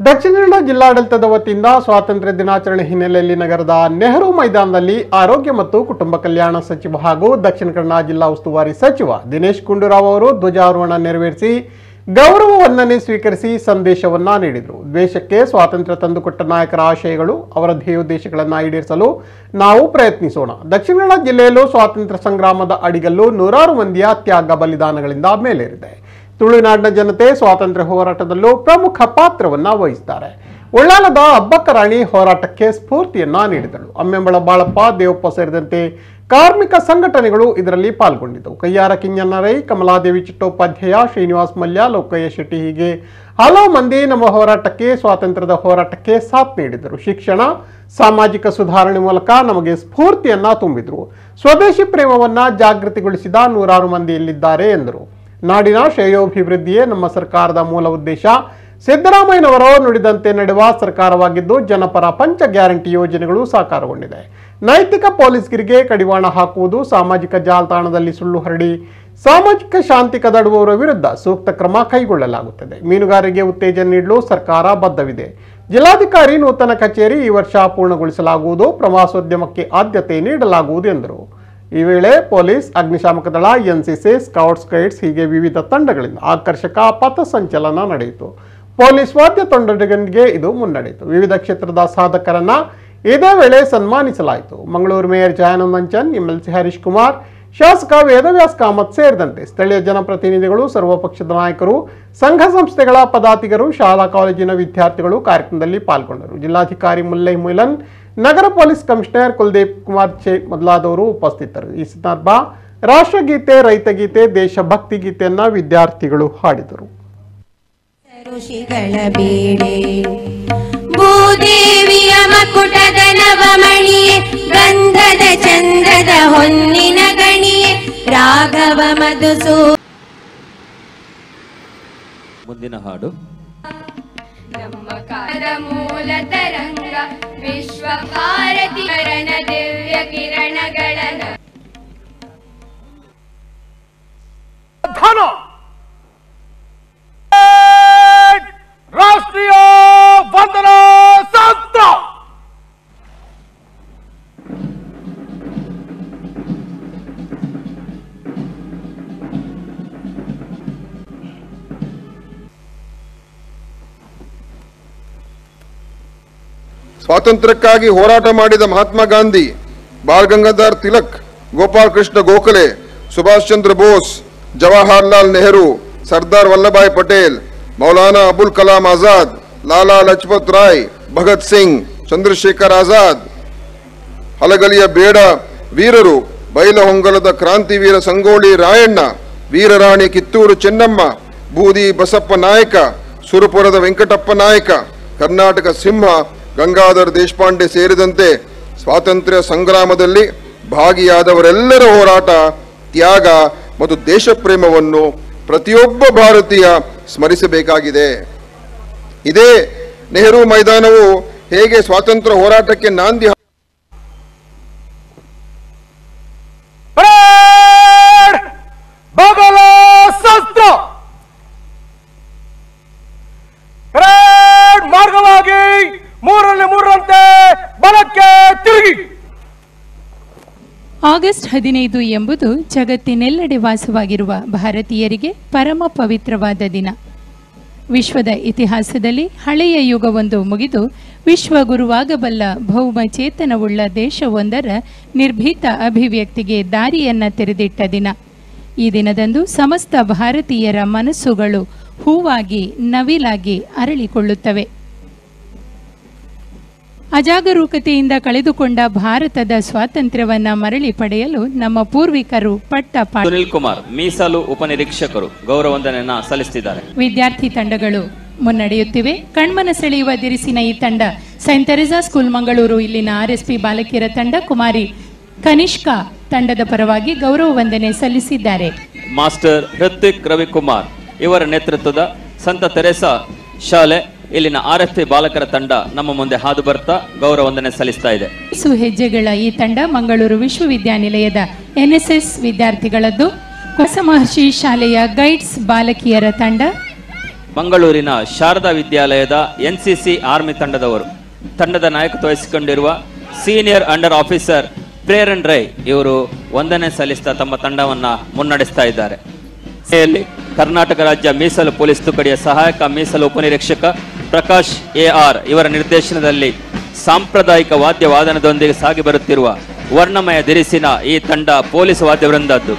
ದಕ್ಷಿಣ ಕನ್ನಡ ಜಿಲ್ಲಾಡಳಿತದ ವತಿಯಿಂದ ಸ್ವಾತಂತ್ರ್ಯ ದಿನಾಚರಣೆ ಹಿನ್ನೆಲೆಯಲ್ಲಿ ನಗರದ ನೆಹರು ಮೈದಾನದಲ್ಲಿ ಆರೋಗ್ಯ ಮತ್ತು ಕುಟುಂಬ ಕಲ್ಯಾಣ ಸಚಿವ ಹಾಗೂ ದಕ್ಷಿಣ ಕನ್ನಡ ಜಿಲ್ಲಾ ಉಸ್ತುವಾರಿ ಸಚಿವ ದಿನೇಶ್ ಗುಂಡೂರಾವ್ ಅವರು ಧ್ವಜಾರೋಹಣ ನೆರವೇರಿಸಿ ಗೌರವ ವಂದನೆ ಸ್ವೀಕರಿಸಿ ಸಂದೇಶವನ್ನ ನೀಡಿದರು. ದ್ವೇಷಕ್ಕೆ ಸ್ವಾತಂತ್ರ್ಯ ತಂದುಕೊಟ್ಟ ನಾಯಕರ ಆಶಯಗಳು ಅವರ ಧ್ಯೇಯೋದ್ದೇಶಗಳನ್ನು ಈಡೇರಿಸಲು ನಾವು ಪ್ರಯತ್ನಿಸೋಣ. ದಕ್ಷಿಣ ಕನ್ನಡ ಜಿಲ್ಲೆಯಲ್ಲೂ ಸ್ವಾತಂತ್ರ್ಯ ಸಂಗ್ರಾಮದ ಅಡಿಗಲ್ಲು ನೂರಾರು ಮಂದಿಯ ತ್ಯಾಗ ಬಲಿದಾನಗಳಿಂದ ಮೇಲೇರಿದೆ. ತುಳುನಾಡಿನ ಜನತೆ ಸ್ವಾತಂತ್ರ್ಯ ಹೋರಾಟದಲ್ಲೂ ಪ್ರಮುಖ ಪಾತ್ರವನ್ನು ವಹಿಸಿದ್ದಾರೆ ಉಳ್ಳಾಲದ ಅಬ್ಬಕ್ಕ ರಾಣಿ ಹೋರಾಟಕ್ಕೆ ಸ್ಫೂರ್ತಿಯನ್ನ ನೀಡಿದಳು. ಅಮ್ಮೆಂಬಳ ಬಾಳಪ್ಪ, ದೇವಪ್ಪ ಸೇರಿದಂತೆ ಕಾರ್ಮಿಕ ಸಂಘಟನೆಗಳು ಇದರಲ್ಲಿ ಪಾಲ್ಗೊಂಡಿದ್ದವು. ಕಯ್ಯಾರ ಕಿಂಜನ್ನರೈ ಕಮಲಾದೇವಿ ಚಿಟ್ಟೋಪಾಧ್ಯಾಯ, ಶ್ರೀನಿವಾಸ್ ಮಲ್ಯ, ಲೋಕಯ್ಯ ಶೆಟ್ಟಿ ಹೀಗೆ ಹಲವು ಮಂದಿ ನಮ್ಮ ಹೋರಾಟಕ್ಕೆ, ಸ್ವಾತಂತ್ರ್ಯದ ಹೋರಾಟಕ್ಕೆ ಸಾಥ್ ನೀಡಿದರು. ಶಿಕ್ಷಣ, ಸಾಮಾಜಿಕ ಸುಧಾರಣೆ ಮೂಲಕ ನಮಗೆ ಸ್ಫೂರ್ತಿಯನ್ನ ತುಂಬಿದರು. ಸ್ವದೇಶಿ ಪ್ರೇಮವನ್ನ ಜಾಗೃತಿಗೊಳಿಸಿದ ನೂರಾರು ಮಂದಿ ಇಲ್ಲಿದ್ದಾರೆ ಎಂದರು. ನಾಡಿನ ಶ್ರೇಯೋಭಿವೃದ್ಧಿಯೇ ನಮ್ಮ ಸರ್ಕಾರದ ಮೂಲ ಉದ್ದೇಶ. ಸಿದ್ದರಾಮಯ್ಯನವರು ನುಡಿದಂತೆ ನಡೆವ ಸರ್ಕಾರವಾಗಿದ್ದು ಜನಪರ ಪಂಚ ಗ್ಯಾರಂಟಿ ಯೋಜನೆಗಳು ಸಾಕಾರಗೊಂಡಿದೆ. ನೈತಿಕ ಪೊಲೀಸ್ಗಿರಿಗೆ ಕಡಿವಾಣ ಹಾಕುವುದು ಸಾಮಾಜಿಕ ಜಾಲತಾಣದಲ್ಲಿ ಸುಳ್ಳು ಹರಡಿ, ಸಾಮಾಜಿಕ ಶಾಂತಿ ಕದಡುವವರ ವಿರುದ್ಧ ಸೂಕ್ತ ಕ್ರಮ ಕೈಗೊಳ್ಳಲಾಗುತ್ತದೆ. ಮೀನುಗಾರಿಕೆ ಉತ್ತೇಜನ ನೀಡಲು ಸರ್ಕಾರ ಬದ್ಧವಿದೆ. ಜಿಲ್ಲಾಧಿಕಾರಿ ನೂತನ ಕಚೇರಿ ಈ ವರ್ಷ ಪೂರ್ಣಗೊಳಿಸಲಾಗುವುದು. ಪ್ರವಾಸೋದ್ಯಮಕ್ಕೆ ಆದ್ಯತೆ ನೀಡಲಾಗುವುದು ಎಂದರು. ಈ ವೇಳೆ ಪೊಲೀಸ್ ಅಗ್ನಿಶಾಮಕ ದಳ ಎನ್ಸಿಸಿ, ಸ್ಕೌಟ್ಸ್ ಗೈಡ್ಸ್ ಹೀಗೆ ವಿವಿಧ ತಂಡಗಳಿಂದ ಆಕರ್ಷಕ ಪಥಸಂಚಲನ ನಡೆಯಿತು. ಪೊಲೀಸ್ ವಾದ್ಯ ತಂಡಗಳಿಗೆ ಇದು ಮುನ್ನಡೆಯಿತು. ವಿವಿಧ ಕ್ಷೇತ್ರದ ಸಾಧಕರನ್ನ ಇದೇ ವೇಳೆ ಸನ್ಮಾನಿಸಲಾಯಿತು. ಮಂಗಳೂರು ಮೇಯರ್ ಜಯಾನಂದ್ ಮಂಚನ್, ಎಂಎಲ್ಸಿ ಹರೀಶ್ ಕುಮಾರ್, ಶಾಸಕ ವೇದವ್ಯಾಸ್ ಕಾಮತ್ ಸೇರಿದಂತೆ ಸ್ಥಳೀಯ ಜನಪ್ರತಿನಿಧಿಗಳು, ಸರ್ವಪಕ್ಷದ ನಾಯಕರು, ಸಂಘ ಸಂಸ್ಥೆಗಳ ಪದಾತಿಗರು ಶಾಲಾ, ಕಾಲೇಜಿನ ವಿದ್ಯಾರ್ಥಿಗಳು ಕಾರ್ಯಕ್ರಮದಲ್ಲಿ ಪಾಲ್ಗೊಂಡರು. ಜಿಲ್ಲಾಧಿಕಾರಿ ಮುಲ್ಲೈ ಮುಲನ್ ನಗರ ಪೊಲೀಸ್ ಕಮಿಷನರ್ ಕುಲದೀಪ್ ಕುಮಾರ್ ಚೇ ಮೊದಲಾದವರು ಉಪಸ್ಥಿತರು. ಈ ಸಂದರ್ಭ ರಾಷ್ಟ್ರಗೀತೆ ರೈತಗೀತೆ ದೇಶಭಕ್ತಿ ಗೀತೆಯನ್ನ ವಿದ್ಯಾರ್ಥಿಗಳು ಹಾಡಿದರು. ಋಷಿಗಳ ಬೇಡೆ. ಭೂದೇವಿಯ ಮಕುಟದ ನವಮಣಿಯೇ ಗಂಧದ ಚಂದ್ರದ ಹೊನ್ನಿನ ಗಣಿಯೇ ರಾಘವ ಮಧುಸೂ ಮುಂದಿನ ಹಾಡು. ब्रह्मकारमूलतरङ्ग मूलरङ्ग्भारण दिव्य किरण ಸ್ವಾತಂತ್ರ್ಯಕ್ಕಾಗಿ ಹೋರಾಟ ಮಾಡಿದ ಮಹಾತ್ಮ ಗಾಂಧಿ, ಬಾಲ್ ಗಂಗಾಧರ್ ತಿಲಕ್, ಗೋಪಾಲ್ ಕೃಷ್ಣ ಗೋಖಲೆ, ಸುಭಾಷ್ ಚಂದ್ರ ಬೋಸ್ ಜವಾಹರ್ಲಾಲ್ ನೆಹರು, ಸರ್ದಾರ್ ವಲ್ಲಭಾಯ್ ಪಟೇಲ್, ಮೌಲಾನಾ ಅಬುಲ್ ಕಲಾಂ ಆಜಾದ್, ಲಾಲಾ ಲಜಪತ್ ರಾಯ್, ಭಗತ್ ಸಿಂಗ್, ಚಂದ್ರಶೇಖರ್ ಆಜಾದ್. ಹಲಗಲಿಯ ಬೇಡ ವೀರರು ಬೈಲಹೊಂಗಲದ ಕ್ರಾಂತಿವೀರ ಸಂಗೋಳಿ ರಾಯಣ್ಣ, ವೀರರಾಣಿ ಕಿತ್ತೂರು ಚೆನ್ನಮ್ಮ, ಬೂದಿ ಬಸಪ್ಪ ನಾಯಕ, ಸುರಪುರದ ವೆಂಕಟಪ್ಪ ನಾಯಕ, ಕರ್ನಾಟಕ ಸಿಂಹ ಗಂಗಾಧರ್ ದೇಶಪಾಂಡೆ ಸೇರಿದಂತೆ ಸ್ವಾತಂತ್ರ್ಯ ಸಂಗ್ರಾಮದಲ್ಲಿ ಭಾಗಿಯಾದವರೆಲ್ಲರ ಹೋರಾಟ, ತ್ಯಾಗ ಮತ್ತು ದೇಶಪ್ರೇಮವನ್ನು ಪ್ರತಿಯೊಬ್ಬ ಭಾರತೀಯ ಸ್ಮರಿಸಬೇಕಾಗಿದೆ. ಇದೇ ನೆಹರು ಮೈದಾನವು ಹೇಗೆ ಸ್ವಾತಂತ್ರ್ಯ ಹೋರಾಟಕ್ಕೆ ನಾಂದಿ ಆಗಸ್ಟ್ ಹದಿನೈದು ಎಂಬುದು ಜಗತ್ತಿನೆಲ್ಲೆಡೆ ವಾಸವಾಗಿರುವ ಭಾರತೀಯರಿಗೆ ಪರಮ ಪವಿತ್ರವಾದ ದಿನ. ವಿಶ್ವದ ಇತಿಹಾಸದಲ್ಲಿ ಹಳೆಯ ಯುಗವೊಂದು ಮುಗಿದು ವಿಶ್ವಗುರುವಾಗಬಲ್ಲ ಭೌಮ ಚೇತನವುಳ್ಳ ದೇಶವೊಂದರ ನಿರ್ಭೀತ ಅಭಿವ್ಯಕ್ತಿಗೆ ದಾರಿಯನ್ನ ತೆರೆದಿಟ್ಟ ದಿನ. ಈ ದಿನದಂದು ಸಮಸ್ತ ಭಾರತೀಯರ ಮನಸ್ಸುಗಳು ಹೂವಾಗಿ ನವಿಲಾಗಿ ಅರಳಿಕೊಳ್ಳುತ್ತವೆ. ಅಜಾಗರೂಕತೆಯಿಂದ ಕಳೆದುಕೊಂಡ ಭಾರತದ ಸ್ವಾತಂತ್ರ್ಯವನ್ನ ಮರಳಿ ಪಡೆಯಲು ನಮ್ಮ ಪೂರ್ವಿಕರು ಪಟ್ಟ ಪಾಠ. ಸುನಿಲ್ ಕುಮಾರ್ ಮೀಸಲು ಉಪನಿರೀಕ್ಷಕರು ಗೌರವಂದನೆಯನ್ನ ಸಲ್ಲಿಸುತ್ತಿದ್ದಾರೆ ವಿದ್ಯಾರ್ಥಿ ತಂಡಗಳು ಮುನ್ನಡೆಯುತ್ತಿವೆ. ಕಣ್ಮನ ಸೆಳೆಯುವ ದಿರಿಸಿನ ಈ ತಂಡ ಸೈಂಟ್ ತೆರೆಸಾ ಸ್ಕೂಲ್ ಮಂಗಳೂರು ಇಲ್ಲಿನ ಆರ್ಎಸ್ಪಿ ಬಾಲಕಿಯರ ತಂಡ ಕುಮಾರಿ ಕನಿಷ್ಕಾ ತಂಡದ ಪರವಾಗಿ ಗೌರವ ವಂದನೆ ಸಲ್ಲಿಸಿದ್ದಾರೆ. ಮಾಸ್ಟರ್ ಹೃತಿಕ್ ರವಿಕುಮಾರ್ ಇವರ ನೇತೃತ್ವದ ಸಂತ ತೆರೆಸಾ ಶಾಲೆ ಇಲ್ಲಿನ ಆರ್ ಎಫ್ ಬಾಲಕರ ತಂಡ ನಮ್ಮ ಮುಂದೆ ಹಾದು ಬರ್ತಾ ಗೌರವ ವಂದನೆ ಸಲ್ಲಿಸ್ತಾ ಇದೆ. ಸುಹೆಜ್ಜೆಗಳ ಈ ತಂಡ ಮಂಗಳೂರು ವಿಶ್ವವಿದ್ಯಾನಿಲಯದ ಎನ್ಎಸ್ಎಸ್ ವಿದ್ಯಾರ್ಥಿಗಳದ್ದು. ಹೊಸ ಮಹರ್ಷಿ ಶಾಲೆಯ ಗೈಡ್ಸ್ ಬಾಲಕಿಯರ ತಂಡ. ಮಂಗಳೂರಿನ ಶಾರದಾ ವಿದ್ಯಾಲಯದ ಎನ್ಸಿಸಿ ಆರ್ಮಿ ತಂಡದವರು. ತಂಡದ ನಾಯಕತ್ವ ವಹಿಸಿಕೊಂಡಿರುವ senior under officer Preran Rai ಇವರು ವಂದನೆ ಸಲ್ಲಿಸ್ತಾ ತಮ್ಮ ತಂಡವನ್ನ ಮುನ್ನಡೆಸ್ತಾ ಇದ್ದಾರೆ. ಕರ್ನಾಟಕ ರಾಜ್ಯ ಮೀಸಲು ಪೊಲೀಸ್ ತುಕಡಿಯ ಸಹಾಯಕ ಮೀಸಲು ಉಪನಿರೀಕ್ಷಕ ಪ್ರಕಾಶ್ ಎ ಆರ್ ಇವರ ನಿರ್ದೇಶನದಲ್ಲಿ ಸಾಂಪ್ರದಾಯಿಕ ವಾದ್ಯ ವಾದನದೊಂದಿಗೆ ಸಾಗಿ ಬರುತ್ತಿರುವ ವರ್ಣಮಯ ದಿರಿಸಿನ ಈ ತಂಡ ಪೊಲೀಸ್ ವಾದ್ಯವೃಂದದ್ದು